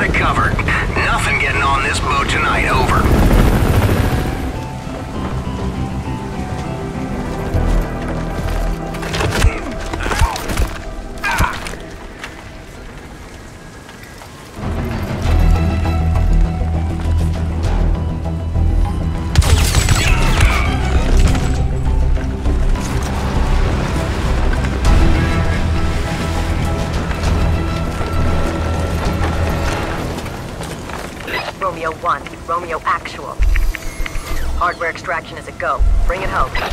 got it covered. Nothing getting on this boat tonight, over. Go. Bring it home.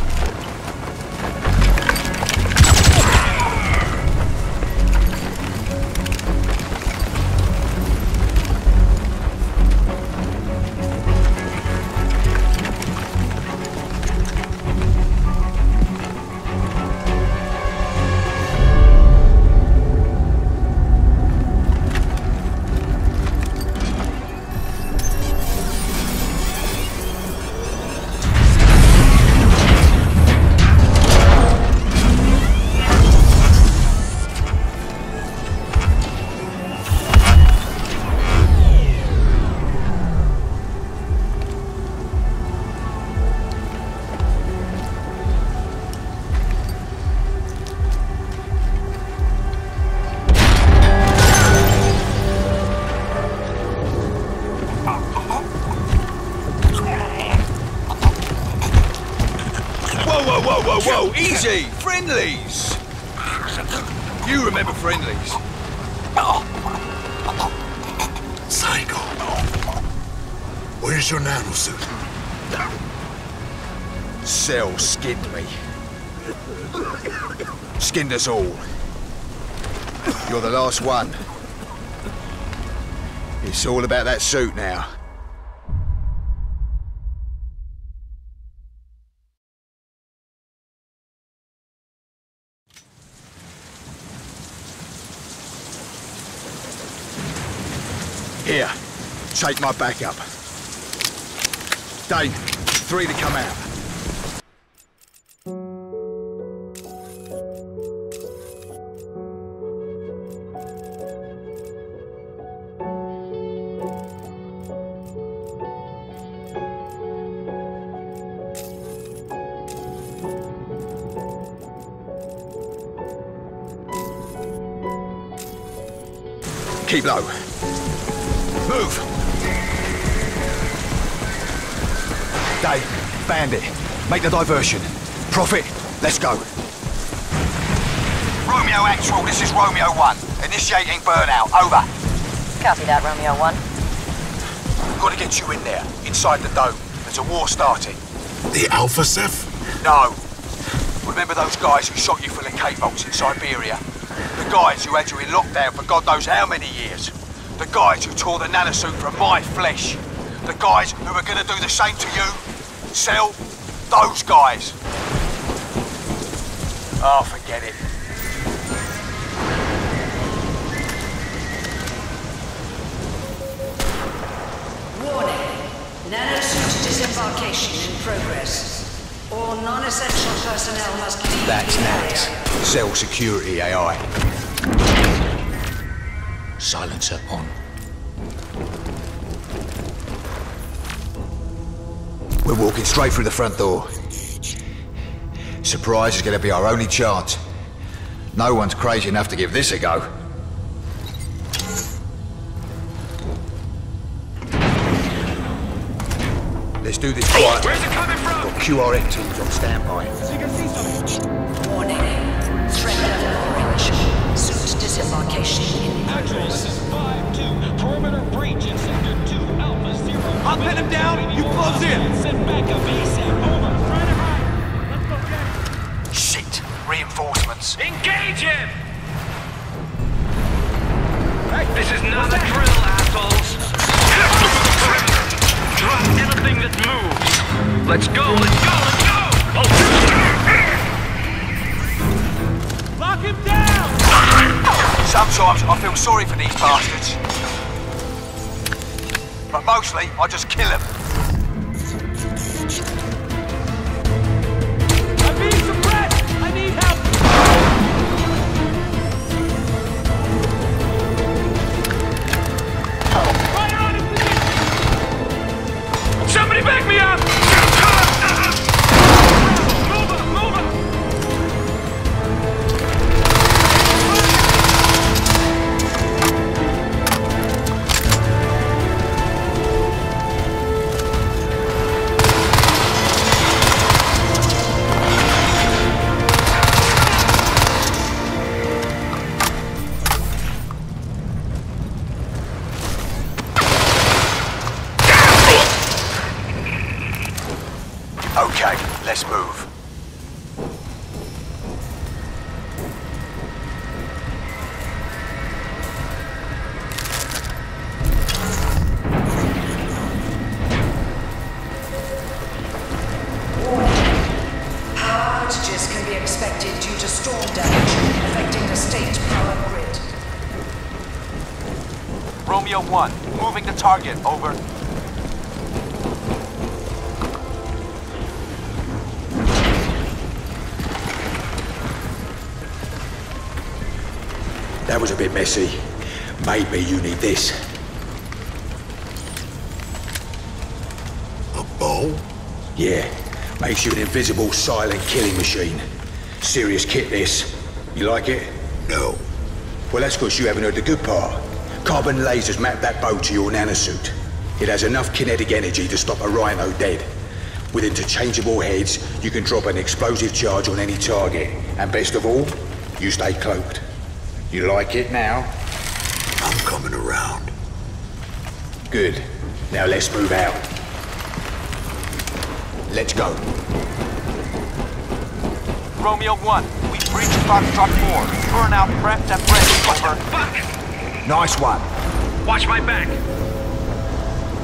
Friendlies! You remember friendlies? Psycho. Where's your nanosuit? Cell skinned me. Skinned us all. You're the last one. It's all about that suit now. Here, take my backup. Dane, three to come out. Keep low. Move! Dave, Bandit, make the diversion. Prophet, let's go. Romeo Actual, this is Romeo 1. Initiating burnout, over. Copy that, Romeo 1. Gotta get you in there, inside the dome. There's a war starting. The Alpha Ceph? No. Remember those guys who shot you full of K-bolts in Siberia? The guys who had you in lockdown for God knows how many years? The guys who tore the nanosuit from my flesh? The guys who are gonna do the same to you? Cell those guys. Oh, forget it. Warning. Nanosuit disembarkation in progress. All non-essential personnel must leave That's Nax. Cell security AI. Silencer on. We're walking straight through the front door. Surprise is gonna be our only chance. No one's crazy enough to give this a go. Let's do this quiet. Where's it coming from? Got QRF teams on standby. Warning. Threat level orange. Suit disembarkation in Actual, I'll pin him down, you close in. Send back a VSAT. Over. Try to hide. Let's go get him. Shit! Reinforcements. Engage him! This is not a drill, assholes. Drop anything that moves. Let's go, let's go, let's go! Oh, Lock him down! Sometimes I feel sorry for these bastards. But mostly, I just kill them. Let's move. Was a bit messy. Maybe you need this. A bow? Yeah, makes you an invisible, silent killing machine. Serious kit, this. You like it? No. Well, that's because you haven't heard the good part. Carbon lasers map that bow to your nanosuit. It has enough kinetic energy to stop a rhino dead. With interchangeable heads, you can drop an explosive charge on any target. And best of all, you stay cloaked. You like it now? I'm coming around. Good. Now let's move out. Let's go. Romeo 1, we've breached Foxtrot 4. Burnout prepped and ready, over. Nice one. Watch my back.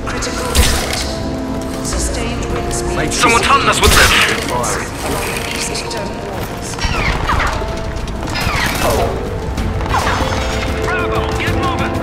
Critical hit. Sustained wind speed. Someone's hunting us with this. Along the eastern walls. Bravo, get moving.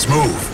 Let's move.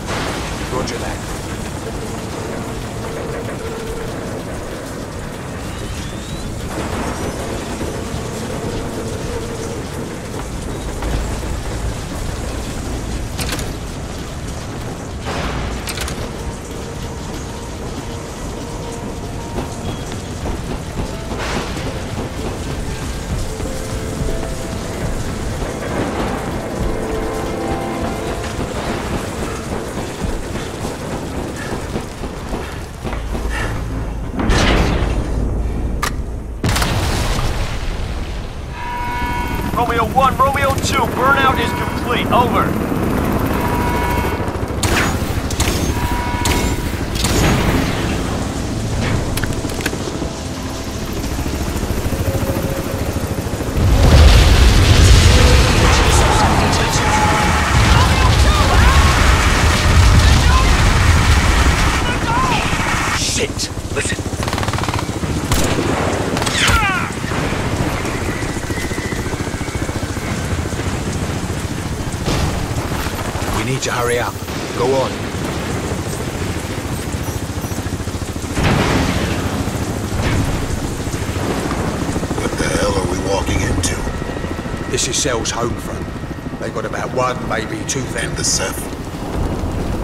This is Cell's home front. They got about one, maybe two And thousand. the Ceph?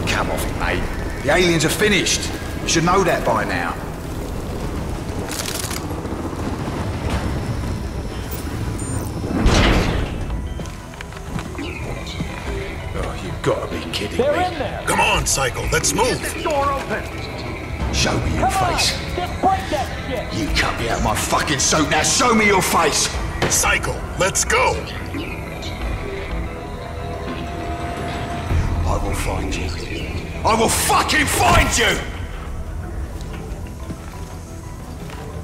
Come off it, mate. The aliens are finished. You should know that by now. Oh, you've got to be kidding They're me. in there. Come on, Psycho, let's move! Door open. Show me your Come on. face. Just break that shit. You cut me out of my fucking suit. Now show me your face. Psycho, let's go! Will find you. I will fucking find you!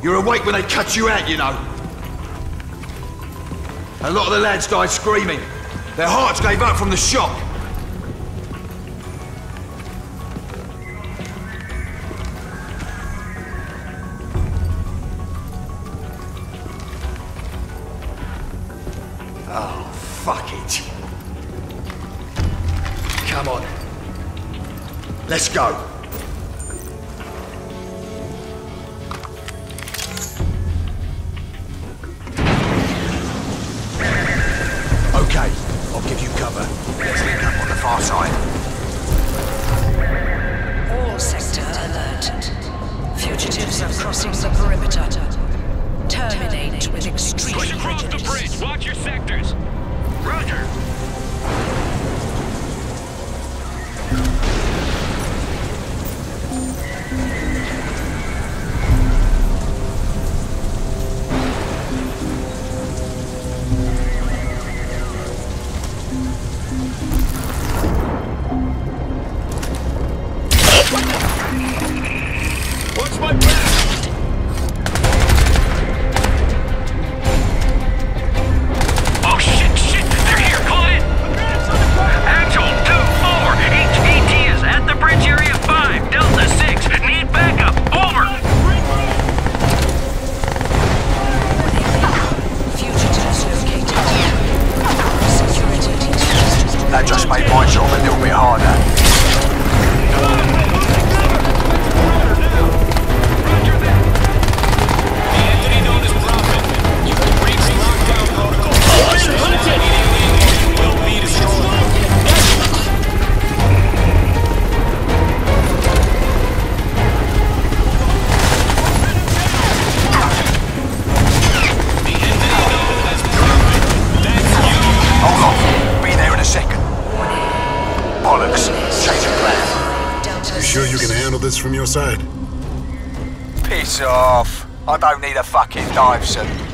You're awake when they cut you out, you know. A lot of the lads died screaming. Their hearts gave up from the shock. Go. Okay, I'll give you cover. Let's link up on the far side. All sector alert. Fugitives are crossing the perimeter. Terminate with extreme Push across the bridge. Watch your sectors. Roger. That just made my job a little bit harder. Piss off. I don't need a fucking dive suit.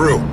Through.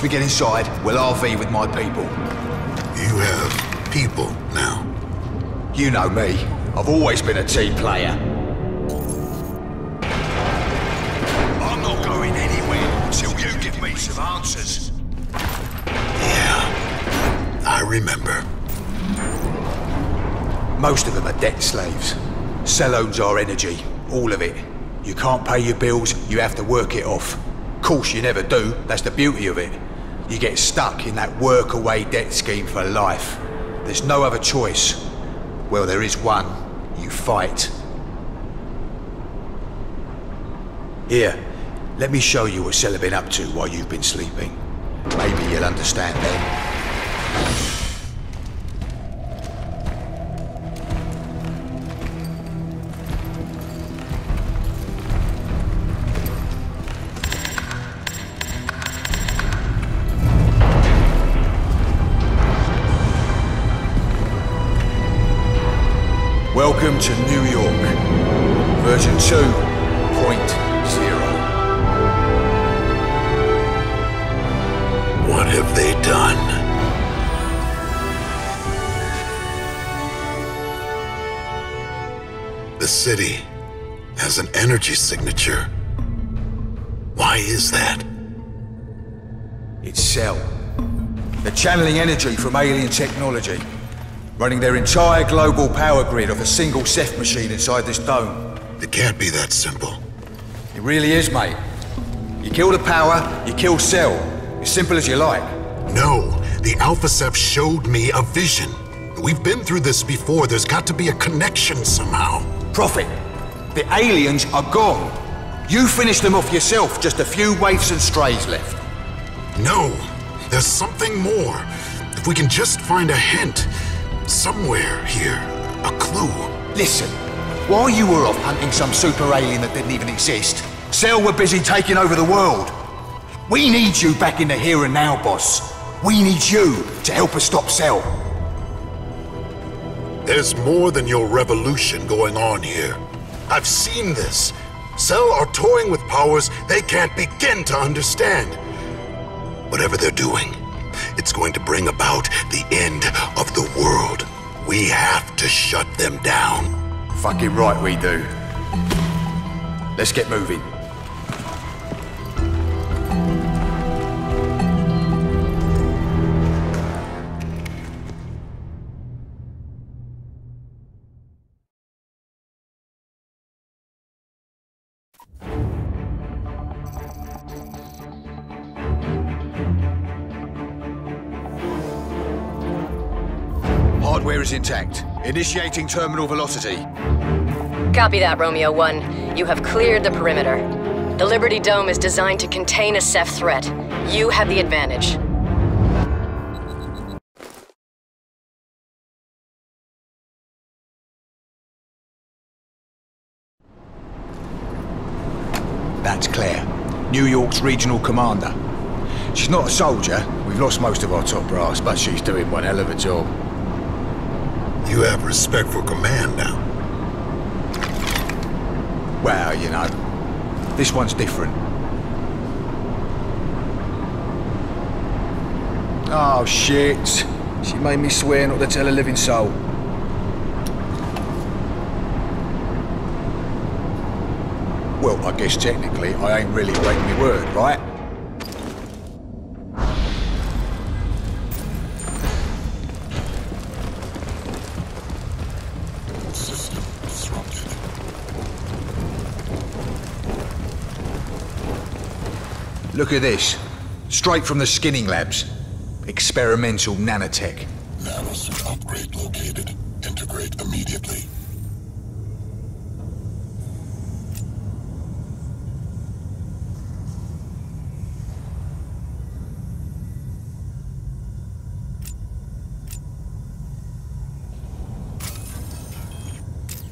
Once we get inside, we'll RV with my people. You have people now. You know me. I've always been a team player. I'm not going anywhere until you give me some answers. Yeah. I remember. Most of them are debt slaves. Cell owns our energy, all of it. You can't pay your bills, you have to work it off. Course you never do, that's the beauty of it. You get stuck in that work away debt scheme for life. There's no other choice. Well, there is one. You fight. Here, let me show you what have been up to while you've been sleeping. Maybe you'll understand then. Welcome to New York. Version 2, point zero. What have they done? The city has an energy signature. Why is that? It's Cell. They're channeling energy from alien technology, running their entire global power grid off a single Ceph machine inside this dome. It can't be that simple. It really is, mate. You kill the power, you kill Cell. As simple as you like. No, the Alpha Ceph showed me a vision. We've been through this before. There's got to be a connection somehow. Prophet, the aliens are gone. You finished them off yourself, just a few waifs and strays left. No, there's something more. If we can just find a hint, somewhere here, a clue. Listen, while you were off hunting some super alien that didn't even exist, Cell were busy taking over the world. We need you back in the here and now, boss. We need you to help us stop Cell. There's more than your revolution going on here. I've seen this. Cell are toying with powers they can't begin to understand. Whatever they're doing, it's going to bring about the end of the world. We have to shut them down. Fucking right we do. Let's get moving. Hardware is intact. Initiating terminal velocity. Copy that, Romeo 1. You have cleared the perimeter. The Liberty Dome is designed to contain a Ceph threat. You have the advantage. That's Claire, New York's regional commander. She's not a soldier. We've lost most of our top brass, but she's doing one hell of a job. You have respect for command now. Well, you know, this one's different. Oh, shit. She made me swear not to tell a living soul. Well, I guess technically I ain't really breaking my word, right? Look at this. Straight from the skinning labs. Experimental nanotech. Nanosuit upgrade located. Integrate immediately.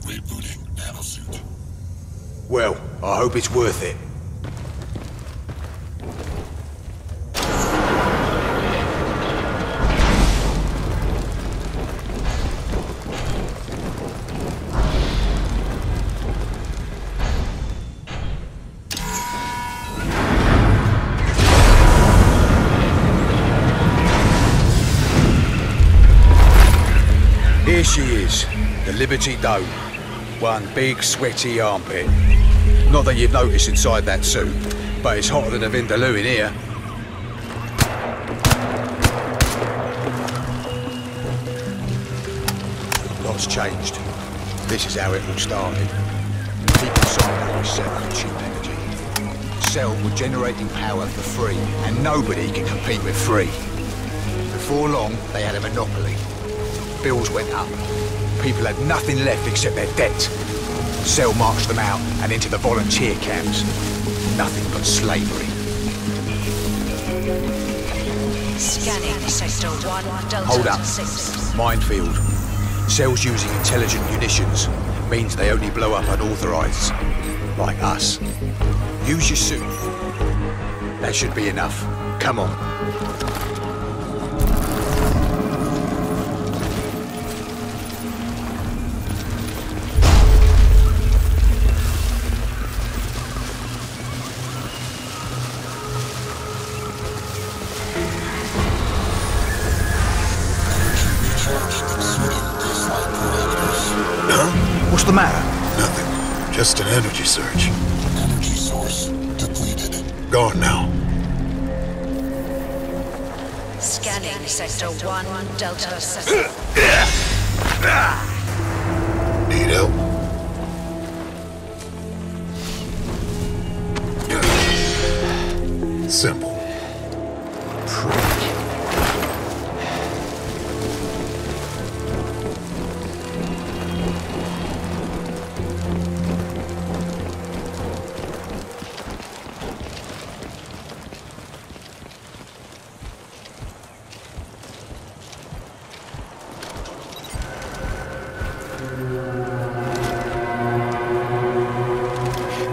Rebooting nanosuit. Well, I hope it's worth it. She is, the Liberty Dome. One big sweaty armpit. Not that you'd notice inside that suit, but it's hotter than a Vindaloo in here. Lots changed. This is how it all started. People signed up with for cheap energy. Cell were generating power for free, and nobody can compete with free. Before long, they had a monopoly. Bills went up. People had nothing left except their debt. Cell marched them out and into the volunteer camps. Nothing but slavery. Scanning Sector 1, Delta Hold up. 6. Minefield. Cells using intelligent munitions means they only blow up unauthorized. Like us. Use your suit. That should be enough. Come on.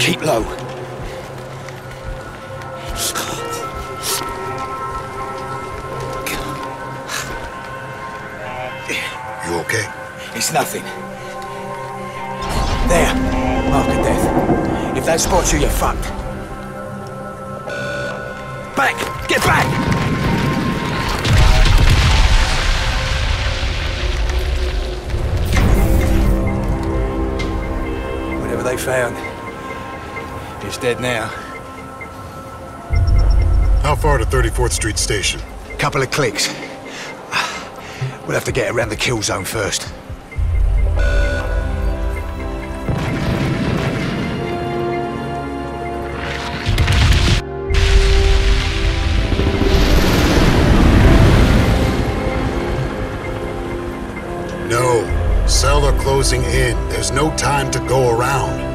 Keep low. You okay? It's nothing. There. Mark of death. If that spots you, you're fucked. Back! Get back! Whatever they found dead now. How far to 34th Street Station? Couple of clicks. We'll have to get around the kill zone first. No. Cell are closing in. There's no time to go around.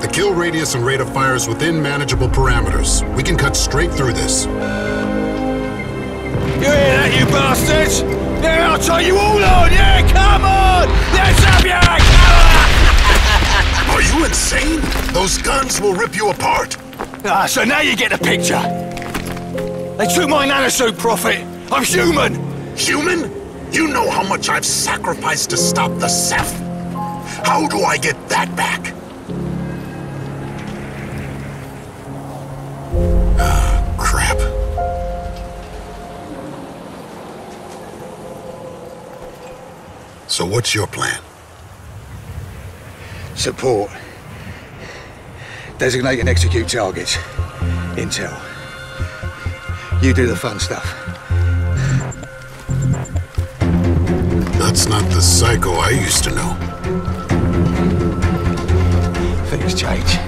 The kill radius and rate of fire is within manageable parameters. We can cut straight through this. You hear that, you bastards? Yeah, I'll tie you all on! Yeah, come on! Let's have! Come Are you insane? Those guns will rip you apart. Ah, so now you get the picture. They took my nanosuit, Prophet. I'm human. Human? You know how much I've sacrificed to stop the Ceph. How do I get that back? So what's your plan? Support. Designate and execute targets. Intel. You do the fun stuff. That's not the psycho I used to know. Things change.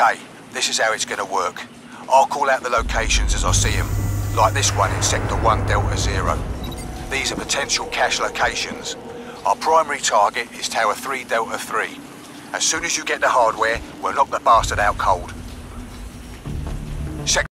Okay, this is how it's gonna work. I'll call out the locations as I see them, like this one in Sector 1 Delta Zero. These are potential cache locations. Our primary target is Tower 3 Delta 3. As soon as you get the hardware, we'll knock the bastard out cold.